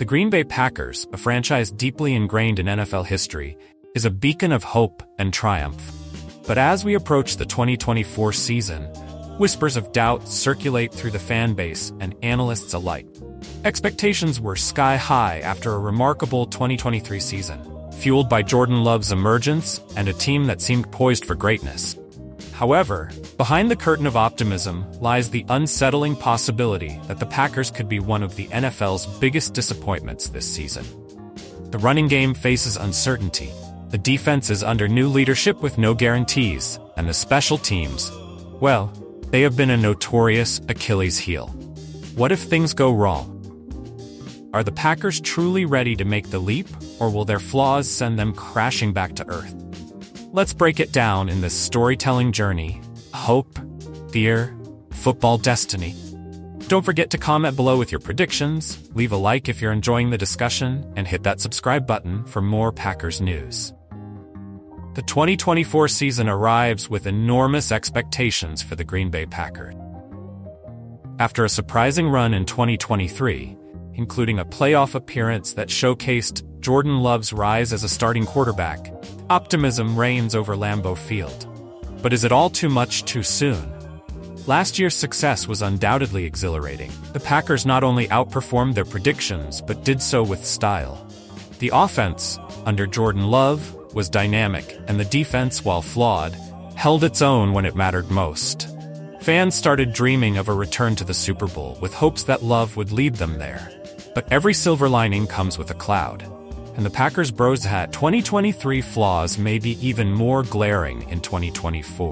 The Green Bay Packers, a franchise deeply ingrained in NFL history, is a beacon of hope and triumph. But as we approach the 2024 season, whispers of doubt circulate through the fan base and analysts alike. Expectations were sky high after a remarkable 2023 season, fueled by Jordan Love's emergence and a team that seemed poised for greatness. However, behind the curtain of optimism lies the unsettling possibility that the Packers could be one of the NFL's biggest disappointments this season. The running game faces uncertainty, the defense is under new leadership with no guarantees, and the special teams, well, they have been a notorious Achilles heel. What if things go wrong? Are the Packers truly ready to make the leap, or will their flaws send them crashing back to earth? Let's break it down in this storytelling journey hope, fear, football destiny. Don't forget to comment below with your predictions, leave a like if you're enjoying the discussion, and hit that subscribe button for more Packers news. The 2024 season arrives with enormous expectations for the Green Bay Packers. After a surprising run in 2023, including a playoff appearance that showcased Jordan Love's rise as a starting quarterback, optimism reigns over Lambeau Field. But is it all too much too soon? Last year's success was undoubtedly exhilarating. The Packers not only outperformed their predictions, but did so with style. The offense, under Jordan Love, was dynamic, and the defense, while flawed, held its own when it mattered most. Fans started dreaming of a return to the Super Bowl with hopes that Love would lead them there. But every silver lining comes with a cloud. And the Packers Bros hat 2023 flaws may be even more glaring in 2024.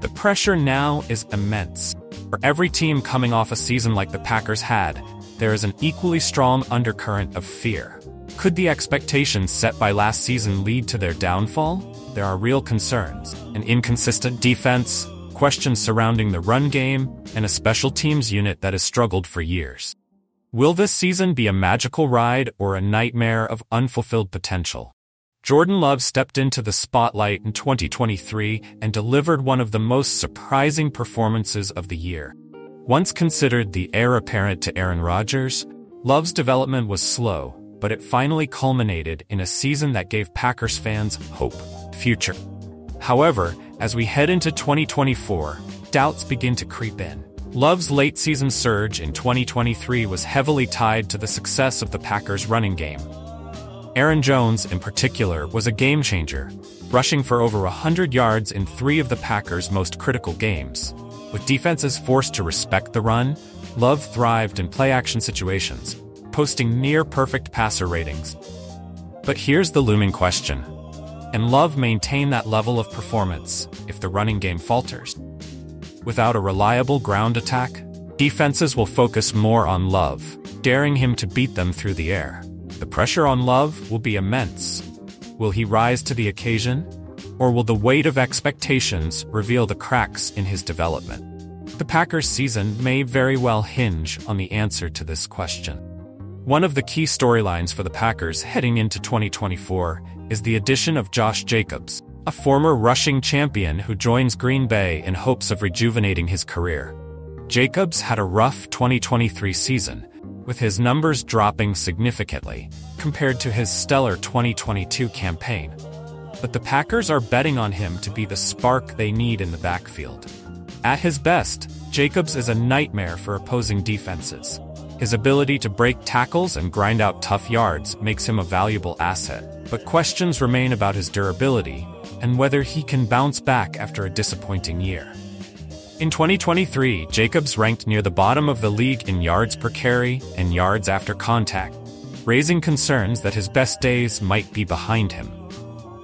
The pressure now is immense. For every team coming off a season like the Packers had, there is an equally strong undercurrent of fear. Could the expectations set by last season lead to their downfall? There are real concerns. An inconsistent defense, questions surrounding the run game, and a special teams unit that has struggled for years. Will this season be a magical ride or a nightmare of unfulfilled potential? Jordan Love stepped into the spotlight in 2023 and delivered one of the most surprising performances of the year. Once considered the heir apparent to Aaron Rodgers, Love's development was slow, but it finally culminated in a season that gave Packers fans hope, future. However, as we head into 2024, doubts begin to creep in. Love's late season surge in 2023 was heavily tied to the success of the Packers' running game. Aaron Jones, in particular, was a game changer, rushing for over 100 yards in three of the Packers' most critical games. With defenses forced to respect the run, Love thrived in play action situations, posting near perfect passer ratings. But here's the looming question Can Love maintain that level of performance if the running game falters? Without a reliable ground attack, defenses will focus more on Love, daring him to beat them through the air. The pressure on Love will be immense. Will he rise to the occasion? Or will the weight of expectations reveal the cracks in his development? The Packers' season may very well hinge on the answer to this question. One of the key storylines for the Packers heading into 2024 is the addition of Josh Jacobs, a former rushing champion who joins Green Bay in hopes of rejuvenating his career. Jacobs had a rough 2023 season, with his numbers dropping significantly compared to his stellar 2022 campaign. But the Packers are betting on him to be the spark they need in the backfield. At his best, Jacobs is a nightmare for opposing defenses. His ability to break tackles and grind out tough yards makes him a valuable asset, but questions remain about his durability and whether he can bounce back after a disappointing year. In 2023, Jacobs ranked near the bottom of the league in yards per carry and yards after contact, raising concerns that his best days might be behind him.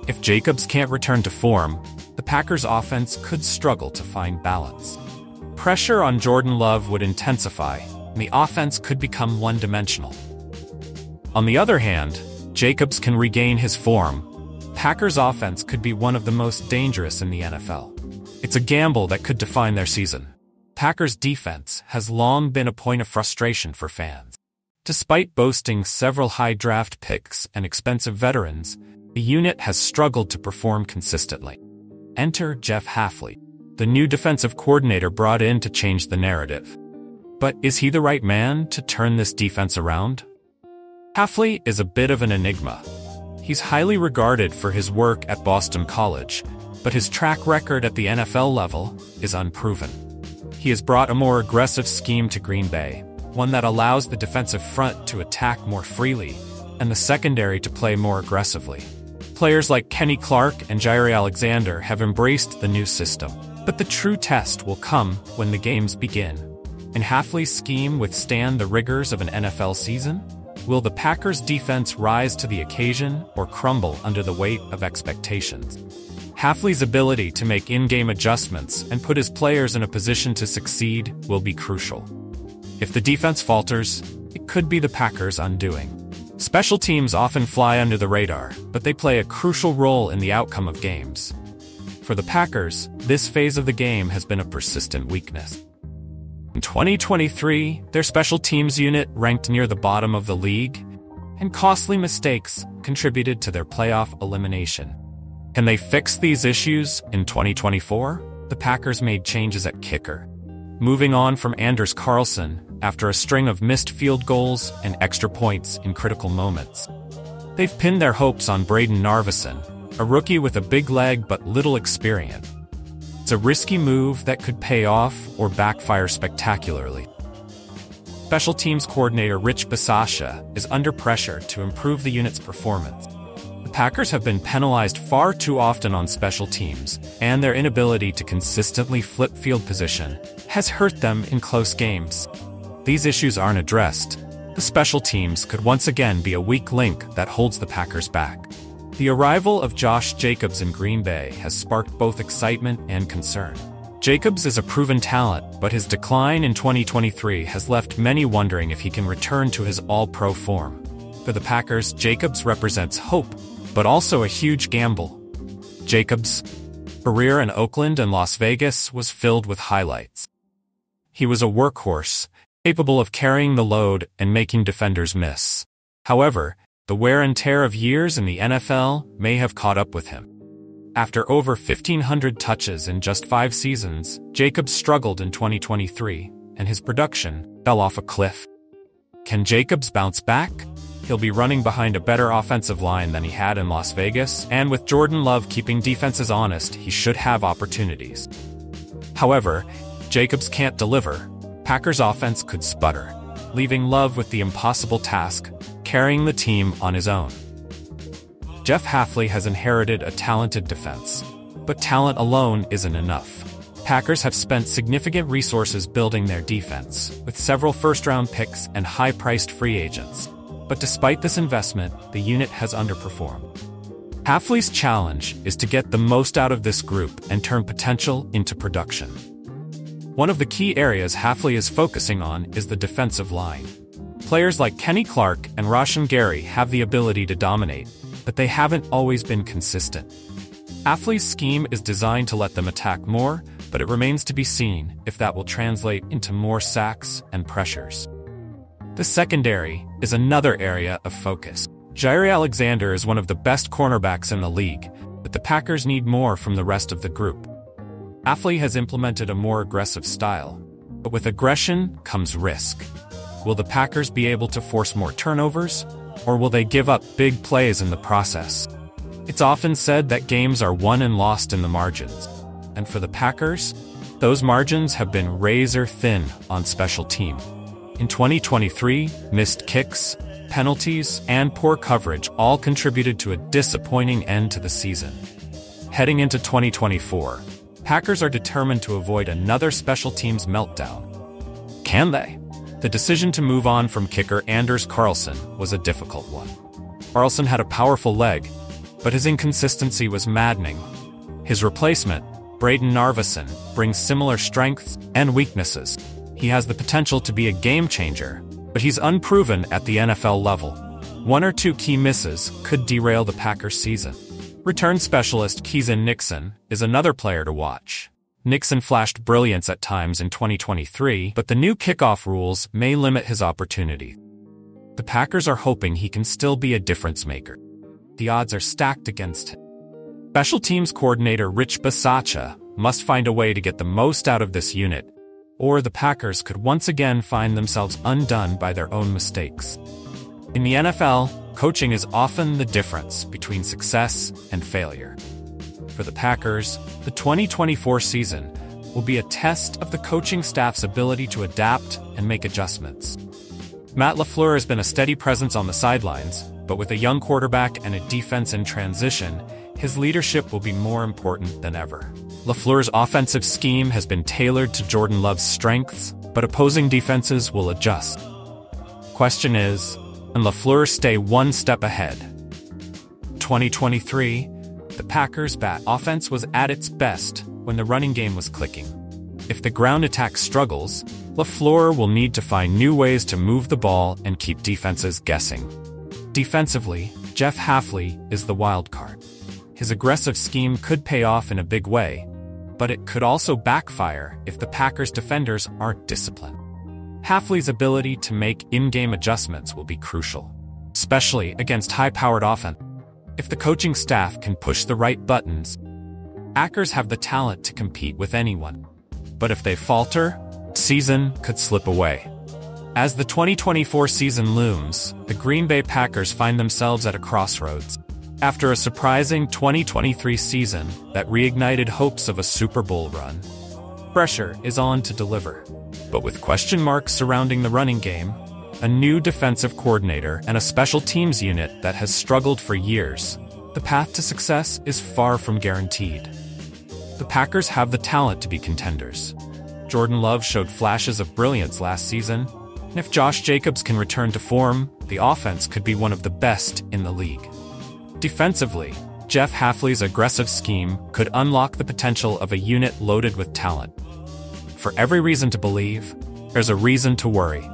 If Jacobs can't return to form, the Packers' offense could struggle to find balance. Pressure on Jordan Love would intensify, and the offense could become one dimensional. On the other hand, Jacobs can regain his form Packers offense could be one of the most dangerous in the NFL. It's a gamble that could define their season. Packers defense has long been a point of frustration for fans. Despite boasting several high draft picks and expensive veterans, the unit has struggled to perform consistently. Enter Jeff Hafley, the new defensive coordinator brought in to change the narrative. But is he the right man to turn this defense around? Hafley is a bit of an enigma. He's highly regarded for his work at Boston College, but his track record at the NFL level is unproven. He has brought a more aggressive scheme to Green Bay, one that allows the defensive front to attack more freely and the secondary to play more aggressively. Players like Kenny Clark and Jaire Alexander have embraced the new system, but the true test will come when the games begin. Can Hafley's scheme withstand the rigors of an NFL season? Will the Packers' defense rise to the occasion or crumble under the weight of expectations? Hafley's ability to make in-game adjustments and put his players in a position to succeed will be crucial. If the defense falters, it could be the Packers' undoing. Special teams often fly under the radar, but they play a crucial role in the outcome of games. For the Packers, this phase of the game has been a persistent weakness. In 2023, their special teams unit ranked near the bottom of the league, and costly mistakes contributed to their playoff elimination. Can they fix these issues in 2024? The Packers made changes at kicker. Moving on from Anders Carlson, after a string of missed field goals and extra points in critical moments. They've pinned their hopes on Brayden Narveson, a rookie with a big leg but little experience. It's a risky move that could pay off or backfire spectacularly. Special teams coordinator Rich Bisaccia is under pressure to improve the unit's performance. The Packers have been penalized far too often on special teams, and their inability to consistently flip field position has hurt them in close games these issues aren't addressed, the special teams could once again be a weak link that holds the Packers back. The arrival of Josh Jacobs in Green Bay has sparked both excitement and concern. Jacobs is a proven talent, but his decline in 2023 has left many wondering if he can return to his all-pro form. For the Packers, Jacobs represents hope, but also a huge gamble. Jacobs' career in Oakland and Las Vegas was filled with highlights. He was a workhorse, capable of carrying the load and making defenders miss. However, the wear and tear of years in the NFL may have caught up with him. After over 1,500 touches in just five seasons, Jacobs struggled in 2023, and his production fell off a cliff. Can Jacobs bounce back? He'll be running behind a better offensive line than he had in Las Vegas, and with Jordan Love keeping defenses honest, he should have opportunities. However, Jacobs can't deliver, Packers offense could sputter, leaving Love with the impossible task, carrying the team on his own. Jeff Hafley has inherited a talented defense, but talent alone isn't enough. Packers have spent significant resources building their defense, with several first-round picks and high-priced free agents. But despite this investment, the unit has underperformed. Hafley's challenge is to get the most out of this group and turn potential into production. One of the key areas Hafley is focusing on is the defensive line. Players like Kenny Clark and Rashan Gary have the ability to dominate, but they haven't always been consistent. Hafley's scheme is designed to let them attack more, but it remains to be seen if that will translate into more sacks and pressures. The secondary is another area of focus. Jaire Alexander is one of the best cornerbacks in the league, but the Packers need more from the rest of the group. Hafley has implemented a more aggressive style, but with aggression comes risk. Will the Packers be able to force more turnovers, or will they give up big plays in the process? It's often said that games are won and lost in the margins, and for the Packers, those margins have been razor thin on special team. In 2023, missed kicks, penalties, and poor coverage all contributed to a disappointing end to the season. Heading into 2024, Packers are determined to avoid another special teams meltdown. Can they? The decision to move on from kicker Anders Carlson was a difficult one. Carlson had a powerful leg, but his inconsistency was maddening. His replacement, Brayden Narveson, brings similar strengths and weaknesses. He has the potential to be a game changer, but he's unproven at the NFL level. One or two key misses could derail the Packers' season. Return specialist Keisean Nixon is another player to watch. Nixon flashed brilliance at times in 2023, but the new kickoff rules may limit his opportunity. The Packers are hoping he can still be a difference maker. The odds are stacked against him. Special teams coordinator Rich Bisaccia must find a way to get the most out of this unit, or the Packers could once again find themselves undone by their own mistakes. In the NFL, coaching is often the difference between success and failure. For the Packers, the 2024 season will be a test of the coaching staff's ability to adapt and make adjustments. Matt LaFleur has been a steady presence on the sidelines, but with a young quarterback and a defense in transition, his leadership will be more important than ever. LaFleur's offensive scheme has been tailored to Jordan Love's strengths, but opposing defenses will adjust. Question is, can LaFleur stay one step ahead? 2023, the Packers' bat offense was at its best when the running game was clicking. If the ground attack struggles, LaFleur will need to find new ways to move the ball and keep defenses guessing. Defensively, Jeff Hafley is the wild card. His aggressive scheme could pay off in a big way, but it could also backfire if the Packers' defenders aren't disciplined. Hafley's ability to make in-game adjustments will be crucial, especially against high-powered offense. If the coaching staff can push the right buttons, Packers have the talent to compete with anyone. But if they falter, season could slip away. As the 2024 season looms, the Green Bay Packers find themselves at a crossroads. After a surprising 2023 season that reignited hopes of a Super Bowl run, pressure is on to deliver. But with question marks surrounding the running game, a new defensive coordinator, and a special teams unit that has struggled for years, the path to success is far from guaranteed. The Packers have the talent to be contenders. Jordan Love showed flashes of brilliance last season, and if Josh Jacobs can return to form, the offense could be one of the best in the league. Defensively, Jeff Hafley's aggressive scheme could unlock the potential of a unit loaded with talent. For every reason to believe, there's a reason to worry.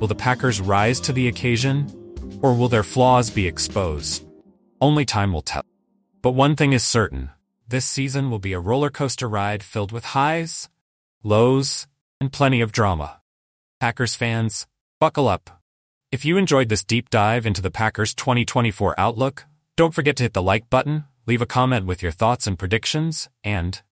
Will the Packers rise to the occasion, or will their flaws be exposed? Only time will tell. But one thing is certain this season will be a roller coaster ride filled with highs, lows, and plenty of drama. Packers fans, buckle up. If you enjoyed this deep dive into the Packers 2024 outlook, don't forget to hit the like button, leave a comment with your thoughts and predictions, and